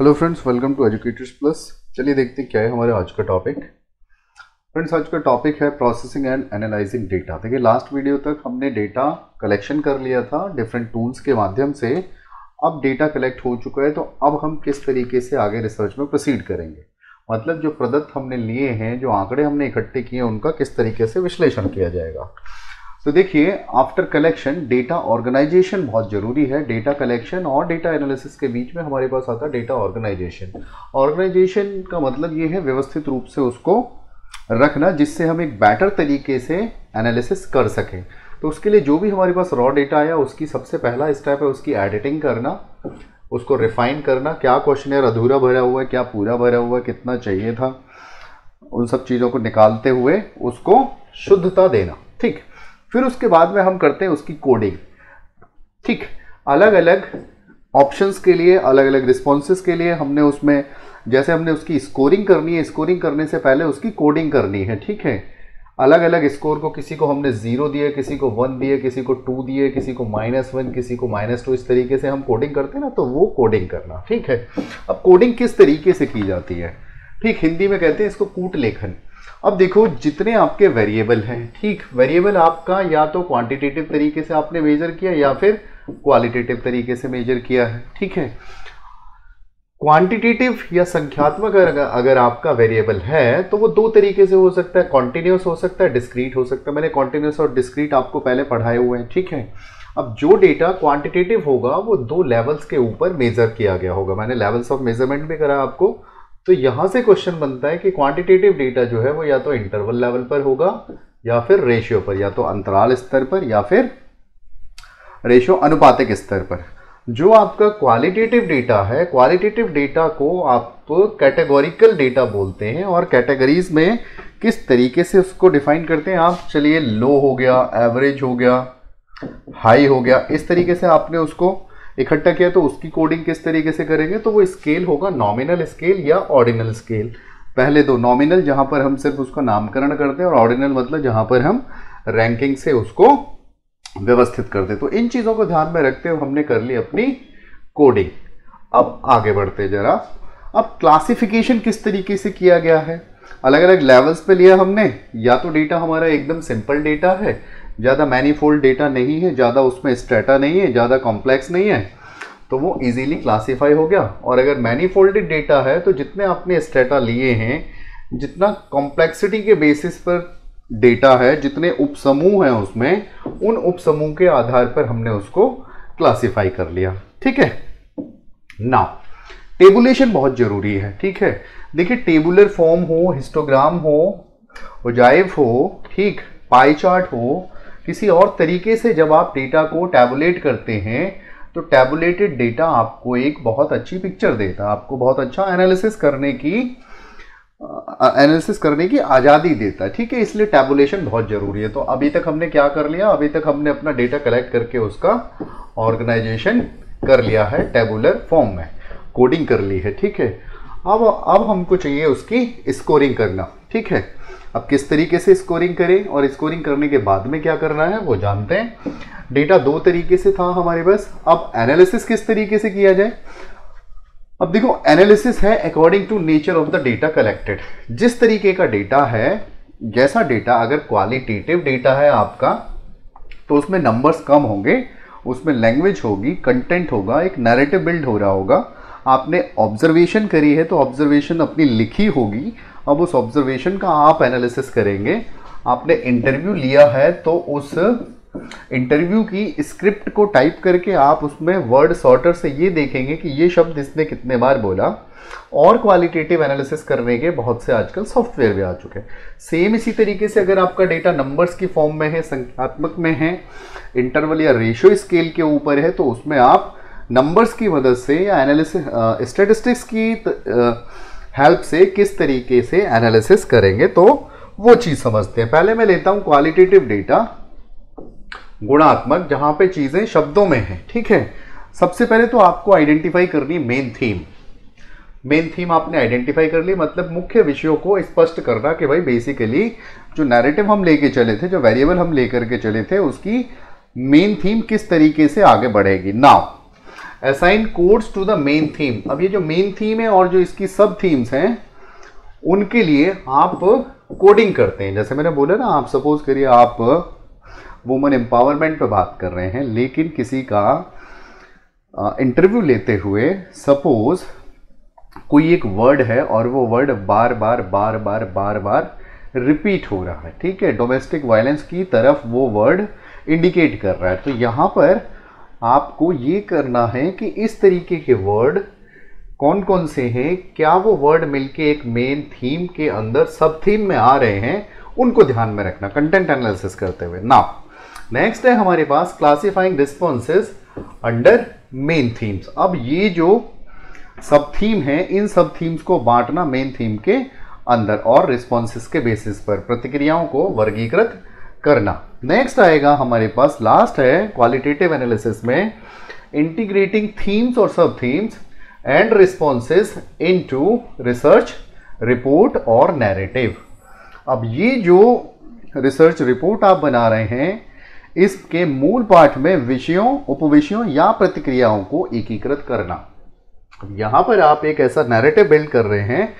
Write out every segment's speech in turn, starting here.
Hello friends welcome to educators plus चलिए देखते हैं क्या है हमारे आज का टॉपिक फ्रेंड्स आज का टॉपिक है प्रोसेसिंग एंड एनालाइजिंग डेटा देखिए लास्ट वीडियो तक हमने डेटा कलेक्शन कर लिया था डिफरेंट टूल्स के माध्यम से. अब डेटा कलेक्ट हो चुका है तो अब हम किस तरीके से आगे रिसर्च में प्रोसीड करेंगे? मतलब जो प्रदत्त हमने लिए हैं, जो आंकड़े हमने इकट्ठे किए हैं, उनका किस तरीके से विश्लेषण किया जाएगा? तो देखिए आफ्टर कलेक्शन डेटा ऑर्गेनाइजेशन बहुत ज़रूरी है। डेटा कलेक्शन और डेटा एनालिसिस के बीच में हमारे पास आता है डेटा ऑर्गेनाइजेशन ऑर्गेनाइजेशन का मतलब ये है व्यवस्थित रूप से उसको रखना, जिससे हम एक बेटर तरीके से एनालिसिस कर सकें। तो उसके लिए जो भी हमारे पास रॉ डेटा आया, उसकी सबसे पहला स्टेप है उसकी एडिटिंग करना, उसको रिफाइन करना। क्या क्वेश्चन अधूरा भरा हुआ है, क्या पूरा भरा हुआ है, कितना चाहिए था, उन सब चीज़ों को निकालते हुए उसको शुद्धता देना। ठीक? फिर उसके बाद में हम करते हैं उसकी कोडिंग ठीक अलग अलग ऑप्शंस के लिए अलग अलग रिस्पॉन्सेस के लिए हमने उसमें, जैसे हमने उसकी स्कोरिंग करनी है स्कोरिंग करने से पहले उसकी कोडिंग करनी है, ठीक है? अलग अलग स्कोर को किसी को हमने ज़ीरो दिए किसी को वन दिए किसी को टू दिए किसी को माइनस वन किसी को माइनस टू इस तरीके से हम कोडिंग करते हैं ना तो वो कोडिंग करना, ठीक है? अब कोडिंग किस तरीके से की जाती है? ठीक, हिंदी में कहते हैं इसको कूट लेखन। अब देखो जितने आपके वेरिएबल हैं ठीक वेरिएबल आपका या तो क्वांटिटेटिव तरीके से आपने मेजर किया या फिर क्वालिटेटिव तरीके से मेजर किया है ठीक है? क्वांटिटेटिव या संख्यात्मक अगर, आपका वेरिएबल है तो वो दो तरीके से हो सकता है कॉन्टिन्यूस हो सकता है डिस्क्रीट हो सकता है। मैंने कॉन्टिन्यूस और डिस्क्रीट आपको पहले पढ़ाए हुए हैं ठीक है? अब जो डेटा क्वांटिटेटिव होगा वो दो लेवल्स के ऊपर मेजर किया गया होगा। मैंने लेवल्स ऑफ़ मेज़रमेंट भी करा आपको तो यहाँ से क्वेश्चन बनता है कि क्वांटिटेटिव डेटा जो है वो या तो इंटरवल लेवल पर होगा, या फिर रेशियो पर, या तो अंतराल स्तर पर, या फिर रेशियो अनुपातिक स्तर पर। जो आपका क्वालिटेटिव डेटा है क्वालिटेटिव डेटा को आप कैटेगोरिकल डेटा बोलते हैं और कैटेगरीज में किस तरीके से उसको डिफाइन करते हैं आप, चलिए लो हो गया एवरेज हो गया हाई हो गया, इस तरीके से आपने उसको इकट्ठा किया तो उसकी कोडिंग किस तरीके से करेंगे? तो वो स्केल होगा नॉमिनल स्केल या ऑर्डिनल स्केल पहले दो नॉमिनल जहाँ पर हम सिर्फ़ उसका नामकरण करते हैं और ऑर्डिनल मतलब जहाँ पर हम रैंकिंग से उसको व्यवस्थित करते तो इन चीज़ों को ध्यान में रखते हुए हमने कर ली अपनी कोडिंग अब आगे बढ़ते जरा। अब क्लासिफिकेशन किस तरीके से किया गया है? अलग अलग लेवल्स पे लिया हमने। या तो डेटा हमारा एकदम सिंपल डेटा है ज़्यादा मैनीफोल्ड डेटा नहीं है, ज़्यादा उसमें स्टेटा नहीं है, ज़्यादा कॉम्प्लेक्स नहीं है तो वो इजीली क्लासीफाई हो गया। और अगर मैनीफोल्डेड डेटा है तो जितने आपने स्टेटा लिए हैं, जितना कॉम्प्लेक्सिटी के बेसिस पर डेटा है, जितने उपसमूह हैं उसमें, उन उपसमूह के आधार पर हमने उसको क्लासीफाई कर लिया। ठीक है? ना टेबुलेशन बहुत ज़रूरी है, ठीक है? देखिए टेबुलर फॉर्म हो हिस्टोग्राम हो उजाइव हो, ठीक? पाई चार्ट हो किसी और तरीके से जब आप डेटा को टैबुलेट करते हैं तो टैबुलेटेड डेटा आपको एक बहुत अच्छी पिक्चर देता आपको बहुत अच्छा एनालिसिस करने की एनालिसिस करने की आज़ादी देता है। ठीक है, इसलिए टैबुलेशन बहुत ज़रूरी है। तो अभी तक हमने क्या कर लिया? अभी तक हमने अपना डेटा कलेक्ट करके उसका ऑर्गेनाइजेशन कर लिया है टेबुलर फॉर्म में। कोडिंग कर ली है, ठीक है। अब अब हमको चाहिए उसकी स्कोरिंग करना, ठीक है। अब किस तरीके से स्कोरिंग करें और स्कोरिंग करने के बाद में क्या करना है, वो जानते हैं। डेटा दो तरीके से था हमारे पास। अब एनालिसिस किस तरीके से किया जाए? अब देखो एनालिसिस है according to nature of the data collected जिस तरीके का डेटा है, जैसा डेटा अगर क्वालिटेटिव डेटा है आपका तो उसमें नंबर्स कम होंगे, उसमें लैंग्वेज होगी कंटेंट होगा, एक नैरेटिव बिल्ड हो रहा होगा। आपने ऑब्जर्वेशन करी है तो ऑब्जर्वेशन अपनी लिखी होगी। अब उस ऑब्जर्वेशन का आप एनालिसिस करेंगे। आपने इंटरव्यू लिया है तो उस इंटरव्यू की स्क्रिप्ट को टाइप करके आप उसमें वर्ड सॉर्टर से ये देखेंगे कि ये शब्द इसने कितने बार बोला। और क्वालिटेटिव एनालिसिस करने के बहुत से आजकल सॉफ्टवेयर भी आ चुके हैं। सेम इसी तरीके से अगर आपका डेटा नंबर्स की फॉर्म में है, संख्यात्मक में है इंटरवल या रेशियो स्केल के ऊपर है तो उसमें आप नंबर्स की मदद से या एनालिसिस स्टेटिस्टिक्स की हेल्प से किस तरीके से एनालिसिस करेंगे तो वो चीज़ समझते हैं। पहले मैं लेता हूँ क्वालिटेटिव डेटा गुणात्मक, जहाँ पे चीज़ें शब्दों में हैं, ठीक है? सबसे पहले तो आपको आइडेंटिफाई करनी मेन थीम मेन थीम आपने आइडेंटिफाई कर ली मतलब मुख्य विषयों को स्पष्ट करना कि भाई बेसिकली जो नैरेटिव हम लेके चले थे, जो वेरिएबल हम लेकर के चले थे, उसकी मेन थीम किस तरीके से आगे बढ़ेगी। Now assign codes to the main theme. अब ये जो मेन थीम है और जो इसकी सब थीम्स हैं, उनके लिए आप कोडिंग करते हैं। जैसे मैंने बोला ना, आप सपोज़ करिए आप वुमेन एम्पावरमेंट पे बात कर रहे हैं, लेकिन किसी का इंटरव्यू लेते हुए सपोज़ कोई एक वर्ड है और वो वर्ड बार बार बार बार बार बार रिपीट हो रहा है, ठीक है? डोमेस्टिक वायलेंस की तरफ़ वो वर्ड इंडिकेट कर रहा है। तो यहाँ पर आपको ये करना है कि इस तरीके के वर्ड कौन कौन से हैं, क्या वो वर्ड मिलके एक मेन थीम के अंदर सब थीम में आ रहे हैं, उनको ध्यान में रखना कंटेंट एनालिसिस करते हुए। ना नेक्स्ट है हमारे पास classifying responses under main themes अब ये जो सब थीम है, इन सब थीम्स को बांटना मेन थीम के अंदर और रिस्पॉन्सेस के बेसिस पर, प्रतिक्रियाओं को वर्गीकृत करना। नेक्स्ट आएगा हमारे पास लास्ट है क्वालिटेटिव एनालिसिस में इंटीग्रेटिंग थीम्स और सब themes and responses into research report और नैरेटिव अब ये जो रिसर्च रिपोर्ट आप बना रहे हैं, इसके मूल पाठ में विषयों, उपविषयों या प्रतिक्रियाओं को एकीकृत करना। यहाँ पर आप एक ऐसा नैरेटिव बिल्ड कर रहे हैं,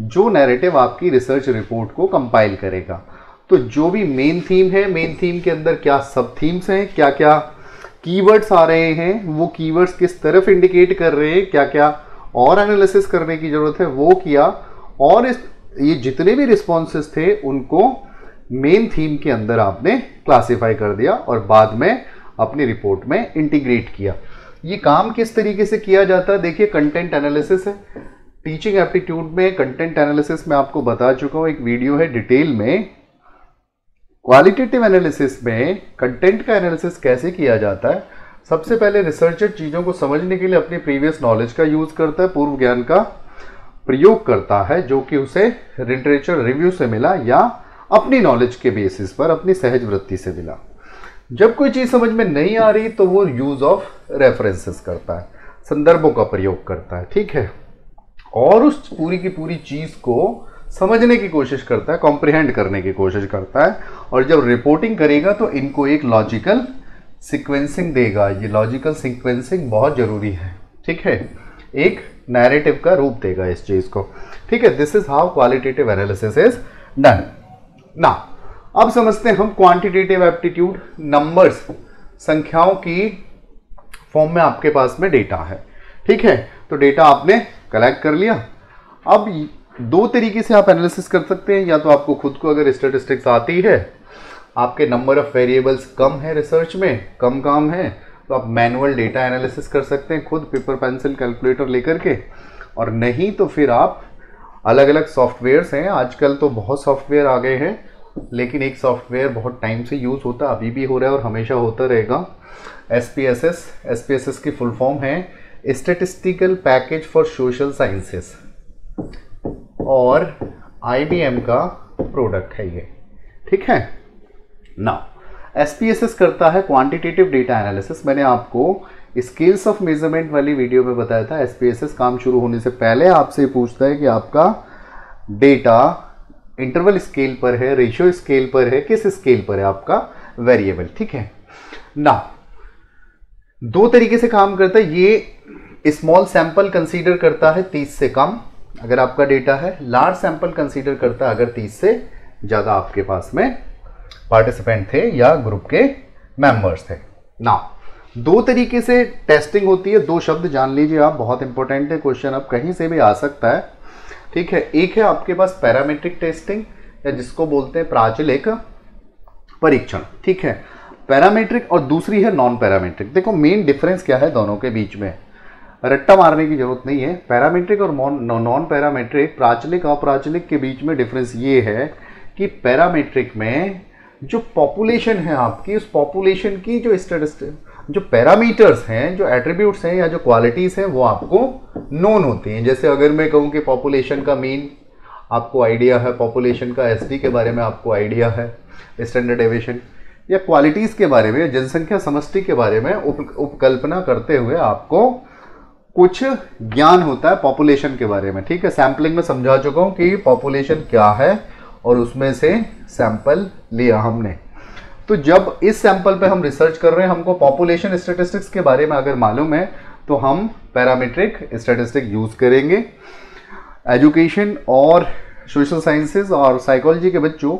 जो नैरेटिव आपकी रिसर्च रिपोर्ट को कंपाइल करेगा। तो जो भी मेन थीम है मेन थीम के अंदर क्या सब थीम्स हैं, क्या क्या कीवर्ड्स आ रहे हैं, वो कीवर्ड्स किस तरफ़ इंडिकेट कर रहे हैं, क्या क्या और एनालिसिस करने की ज़रूरत है, वो किया। और इस, ये जितने भी रिस्पॉन्सेस थे, उनको मेन थीम के अंदर आपने क्लासिफाई कर दिया और बाद में अपनी रिपोर्ट में इंटीग्रेट किया। ये काम किस तरीके से किया जाता है? देखिए कंटेंट एनालिसिस है। टीचिंग एप्टीट्यूड में कंटेंट एनालिसिस में आपको बता चुका हूँ। एक वीडियो है डिटेल में। क्वालिटेटिव एनालिसिस में कंटेंट का एनालिसिस कैसे किया जाता है? सबसे पहले रिसर्चर चीज़ों को समझने के लिए अपनी प्रीवियस नॉलेज का यूज़ करता है, पूर्व ज्ञान का प्रयोग करता है, जो कि उसे लिटरेचर रिव्यू से मिला या अपनी नॉलेज के बेसिस पर, अपनी सहज वृत्ति से मिला। जब कोई चीज़ समझ में नहीं आ रही तो वो यूज़ ऑफ़ रेफरेंसेस करता है, संदर्भों का प्रयोग करता है, ठीक है? और उस पूरी की पूरी चीज़ को समझने की कोशिश करता है कॉम्प्रिहेंड करने की कोशिश करता है और जब रिपोर्टिंग करेगा तो इनको एक लॉजिकल सिक्वेंसिंग देगा। ये लॉजिकल सिक्वेंसिंग बहुत ज़रूरी है, ठीक है? एक नैरेटिव का रूप देगा इस चीज़ को, ठीक है? This is how qualitative analysis is done ना अब समझते हैं हम क्वांटिटेटिव एप्टीट्यूड नंबर्स संख्याओं की फॉर्म में आपके पास में डेटा है, ठीक है? तो डेटा आपने कलेक्ट कर लिया। अब दो तरीके से आप एनालिसिस कर सकते हैं, या तो आपको खुद को अगर स्टेटिस्टिक्स आती है, आपके नंबर ऑफ़ वेरिएबल्स कम है रिसर्च में, कम काम है तो आप मैनुअल डेटा एनालिसिस कर सकते हैं, खुद पेपर पेंसिल कैलकुलेटर लेकर के। और नहीं तो फिर आप अलग अलग सॉफ्टवेयर्स हैं, आजकल तो बहुत सॉफ्टवेयर आ गए हैं, लेकिन एक सॉफ्टवेयर बहुत टाइम से यूज़ होता है अभी भी हो रहा है और हमेशा होता रहेगा। S P S S S P S S की फुल फॉर्म है statistical package for social sciences और IBM का प्रोडक्ट है ये। ठीक है? ना एस करता है क्वांटिटेटिव डेटा एनालिसिस मैंने आपको स्केल्स ऑफ़ मेज़रमेंट वाली वीडियो में बताया था। SPSS काम शुरू होने से पहले आपसे पूछता है कि आपका डेटा इंटरवल स्केल पर है रेशियो स्केल पर है, किस स्केल पर है आपका वेरिएबल ठीक है? ना दो तरीके से काम करता है। ये स्मॉल सैंपल कंसीडर करता है 30 से कम। अगर आपका डेटा है लार्ज सैंपल कंसीडर करता अगर 30 से ज़्यादा आपके पास में पार्टिसिपेंट थे या ग्रुप के मेंबर्स थे। ना दो तरीके से टेस्टिंग होती है। दो शब्द जान लीजिए आप, बहुत इंपॉर्टेंट है क्वेश्चन अब कहीं से भी आ सकता है। ठीक है, एक है आपके पास पैरामेट्रिक टेस्टिंग या जिसको बोलते हैं प्राचलिक परीक्षण। ठीक है पैरामेट्रिक और दूसरी है नॉन पैरामीट्रिक देखो मेन डिफरेंस क्या है दोनों के बीच में? रट्टा मारने की ज़रूरत नहीं है। पैरामीट्रिक और नॉन पैरामेट्रिक प्राचलिक, अप्राचलिक के बीच में डिफरेंस ये है कि पैरामीट्रिक में जो पॉपुलेशन है आपकी, उस पॉपुलेशन की जो स्टेटिस्टिक जो पैरामीटर्स हैं, जो एट्रीब्यूट्स हैं या जो क्वालिटीज़ हैं, वो आपको नोन होती हैं। जैसे अगर मैं कहूँ कि पॉपुलेशन का मीन आपको आइडिया है पॉपुलेशन का एसडी के बारे में आपको आइडिया है स्टैंडर्ड एविएशन या क्वालिटीज़ के बारे में, जनसंख्या समष्टि के बारे में उप उपकल्पना करते हुए आपको कुछ ज्ञान होता है पॉपुलेशन के बारे में, ठीक है? सैम्पलिंग में समझा चुका हूँ कि पॉपुलेशन क्या है और उसमें से सैंपल लिया हमने। तो जब इस सैंपल पे हम रिसर्च कर रहे हैं, हमको पॉपुलेशन स्टेटिस्टिक्स के बारे में अगर मालूम है तो हम पैरामीट्रिक स्टेटिस्टिक यूज़ करेंगे। एजुकेशन और सोशल साइंसेज और साइकोलॉजी के बच्चों,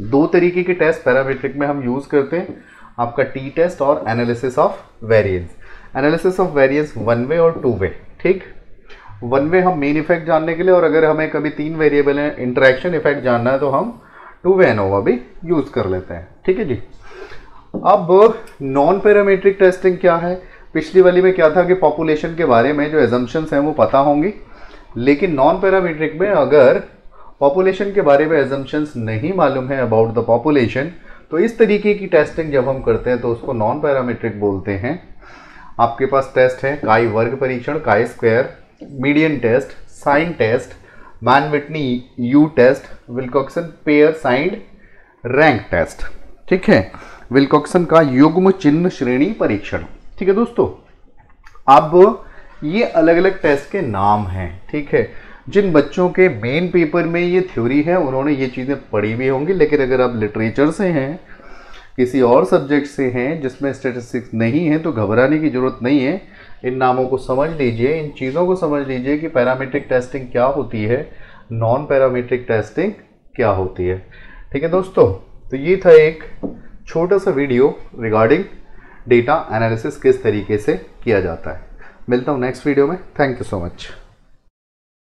दो तरीके के टेस्ट पैरामीट्रिक में हम यूज़ करते हैं। आपका टी टेस्ट और analysis of variance analysis of variance one way और टू वे ठीक? वन वे हम मेन इफ़ेक्ट जानने के लिए और अगर हमें कभी तीन वेरिएबल हैं इंटरेक्शन इफ़ेक्ट जानना है तो हम टू वे एनोवा भी यूज़ कर लेते हैं। ठीक है जी? अब नॉन पैरामीट्रिक टेस्टिंग क्या है? पिछली वाली में क्या था कि पॉपुलेशन के बारे में जो एजम्पन्स हैं, वो पता होंगी। लेकिन नॉन पैरामीट्रिक में अगर पॉपुलेशन के बारे में एजम्पन्स नहीं मालूम है अबाउट द पॉपुलेशन तो इस तरीके की टेस्टिंग जब हम करते हैं तो उसको नॉन पैरामीट्रिक बोलते हैं। आपके पास टेस्ट है काई वर्ग परीक्षण chi square median test sign test Mann Whitney U test Wilcoxon pair signed rank test ठीक है? विल्कॉक्सन का युग्म चिन्ह श्रेणी परीक्षण। ठीक है दोस्तों? अब ये अलग अलग टेस्ट के नाम हैं, ठीक है? जिन बच्चों के मेन पेपर में ये थ्योरी है, उन्होंने ये चीज़ें पढ़ी भी होंगी, लेकिन अगर आप लिटरेचर से हैं किसी और सब्जेक्ट से हैं जिसमें स्टेटिस्टिक्स नहीं है तो घबराने की ज़रूरत नहीं है। इन नामों को समझ लीजिए, इन चीज़ों को समझ लीजिए कि पैरामीट्रिक टेस्टिंग क्या होती है नॉन पैरामीट्रिक टेस्टिंग क्या होती है। ठीक है दोस्तों तो ये था एक छोटा सा वीडियो रिगार्डिंग डेटा एनालिसिस किस तरीके से किया जाता है। मिलता हूँ नेक्स्ट वीडियो में। Thank you so much